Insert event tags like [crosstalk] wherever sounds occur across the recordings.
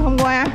Hôm qua.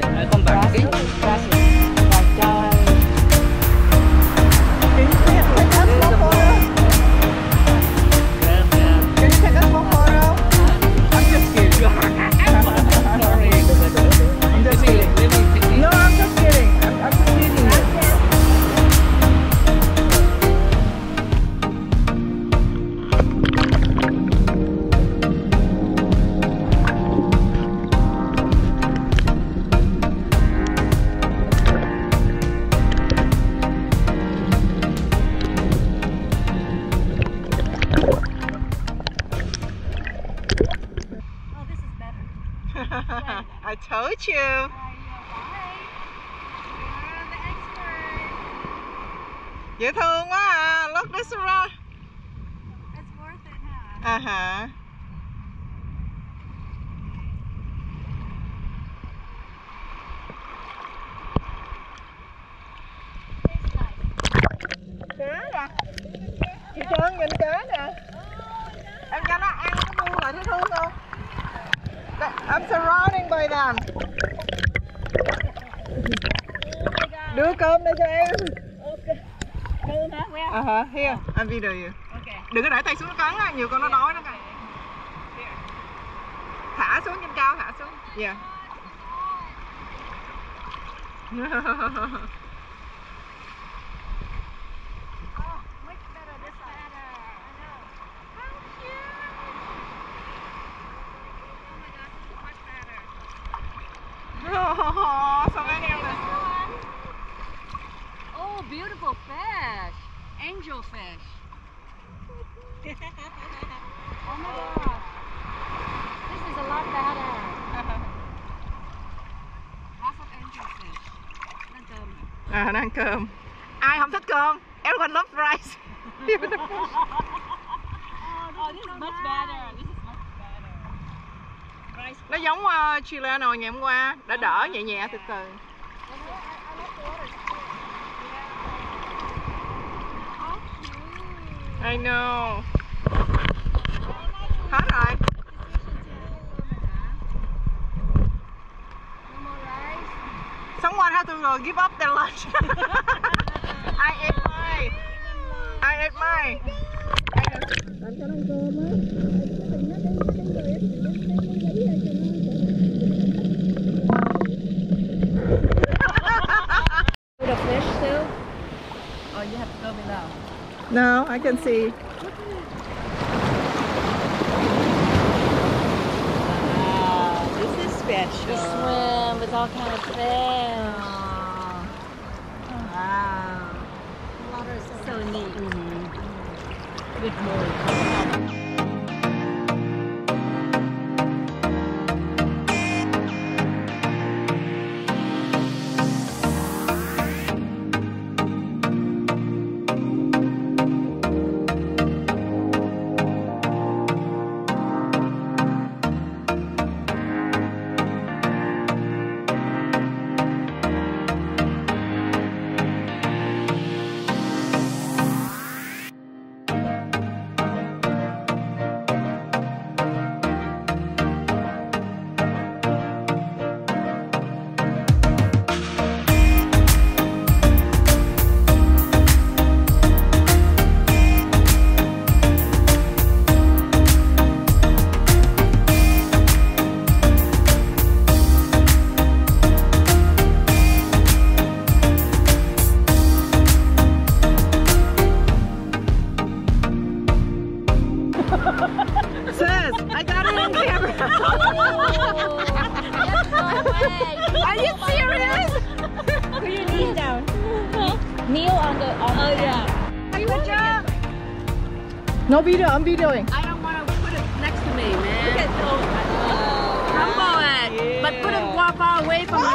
Con [laughs] I told you. Dễ thương quá à. Look this around. It's worth it, huh? Uh-huh. Cá nè. À? Chị Trơn nhìn cá nè. Em cho nó ăn cái buông lại thấy thương không? I'm surrounding by them. Đưa cơm đây cho em. Okay. Cơm hả? Where? Uh -huh. Here, I'm video you. Okay. Đừng có để tay xuống nó cắn á, nhiều con nó đói nó cày. Thả xuống trên cao, thả xuống. Yeah. [laughs] Sao các em này? Oh, beautiful fish. Angel fish. [laughs] oh my gosh. This is a lot better. Half of angel fish. Lên cơm. À, đang cơm. Ai không thích cơm? Everyone loves rice. [laughs] [laughs] Oh, this, oh, is much better. This is. Rice. Nó giống ờ, uh, Chileno ngày hôm qua. Đã đỡ nhẹ nhẹ từ từ. I know. Hết rồi. Someone had to uh, give up their lunch. [laughs] I ate mine. I ate mine. Oh, no I can see Wow, this is special. You swim with all kind of fish. wow The Water is so neat. Good morning. Are you serious Put your knees down. Kneel on the on oh, yeah. Good job No video I'm videoing I don't want to put it next to me, man. Look at Humble it, but put it far, far away from you.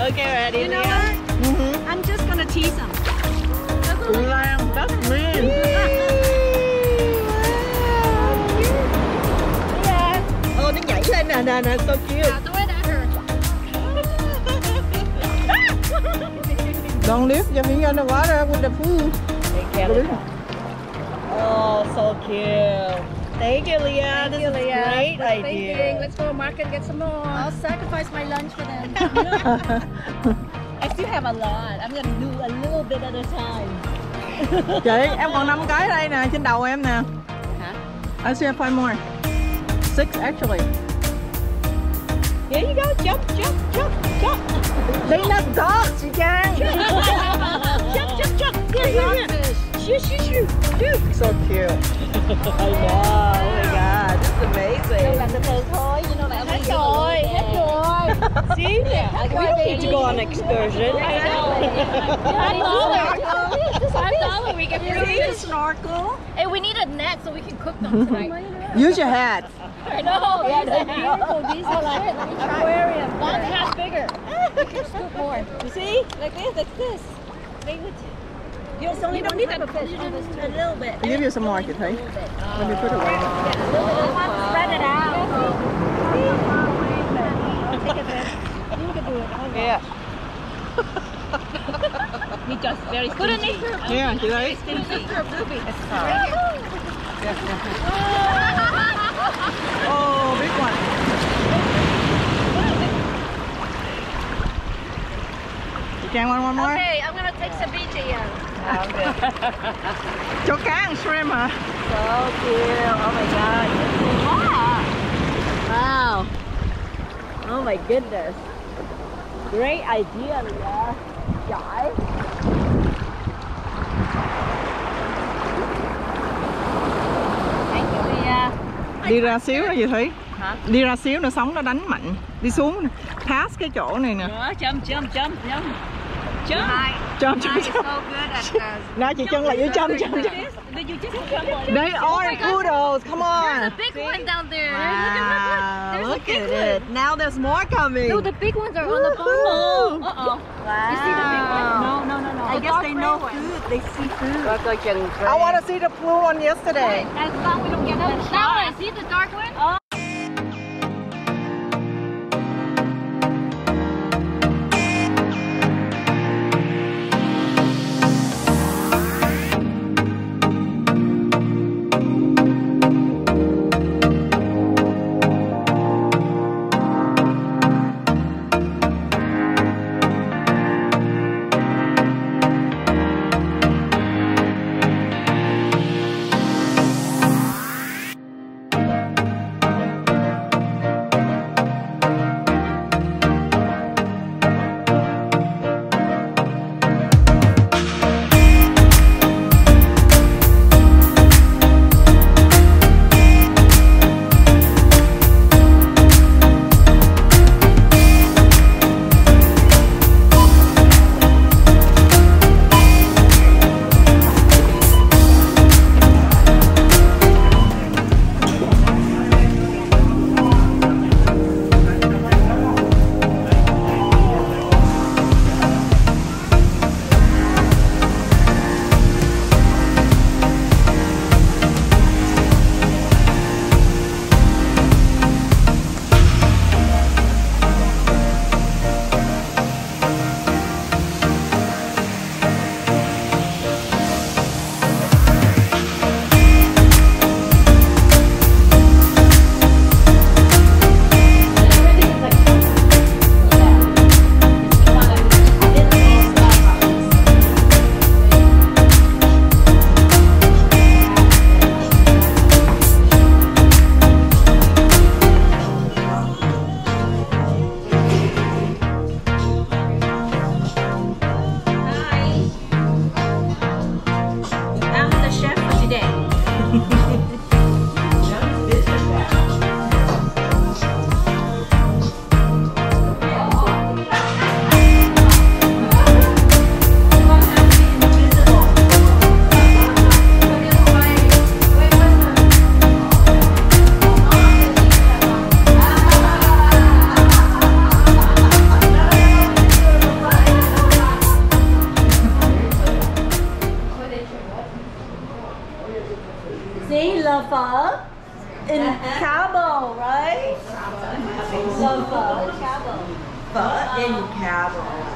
[laughs] okay, ready? You know what? mm-hmm. I'm just gonna tease him. Lamb, that's mean. Lên nè, nè, nè, so cute. Now throw it at her. Don't lift your finger in the water with the food. Oh, so cute. Thank you, Leah. this is a great Thinking, idea. Let's go to market and get some more. I'll sacrifice my lunch for them. [laughs] I still have a lot. I'm gonna do a little bit at a time. [laughs] Chị, em còn 5 cái đây nè, trên đầu em nè. Hả? I see five more. Six actually. Here you go. Jump, jump, jump, jump. They not dogs, chị Trang. jump, jump, jump. Here, here, here. Shoot, shoot, shoot. Shoot. So cute. [laughs] I know. Oh my God. This is amazing. làm từ từ thôi, you know, [laughs] like Hết rồi, hết rồi. See? We don't need to go on excursion. I know. Five dollars. Five dollars. We get free snorkel. Hey, we need a net so we can cook them tonight. Use your hat. I know. Yeah, they're beautiful. These are like aquarium. One half bigger. You can scoop more. You see? Like this, like this. They would. You don't, only you don't need type that of fish on this a little bit. I'll give you some more, Kitty. Let me put it away. Spread it out. Take Yeah. [laughs] He just very Put it stingy. in her. Yeah, chị thấy. Stingy. [laughs] [laughs] Oh, big one. Trang one, one more. Okay, I'm gonna take ceviche in. Cho cá ăn shrimp hả? So cute. Oh my god. Wow. Oh my goodness. Great idea, Leah. Giỏi. Đi ra xíu nữa gì Thúy? Hả? Đi ra xíu nữa sóng nó đánh mạnh. Đi xuống pass cái chỗ này nè. Nữa, chấm chấm chấm chấm. Chấm. Good at uh, Nãy chị chân là dưới you just jump They are poodles. Come There's a on. big one down there. Wow, There's look big at one. it. Now there's more coming. No, the big ones are on the bottom. Uh-oh. You see the big one? No, no, no, no. I guess they know food. They see food. I want to see the blue one yesterday. As long we don't get that one. See the dark one? I'm In Cabo, right? Cabo. In Cabo.